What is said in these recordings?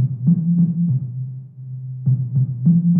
Thank you.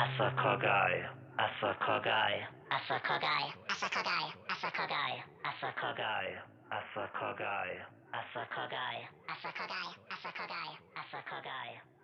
Asakagai. Asakagai. Asakagai. Asakagai. Asakagai. Asakagai. Asakagai. Asakagai. Asakagai. Asakagai. Asakagai.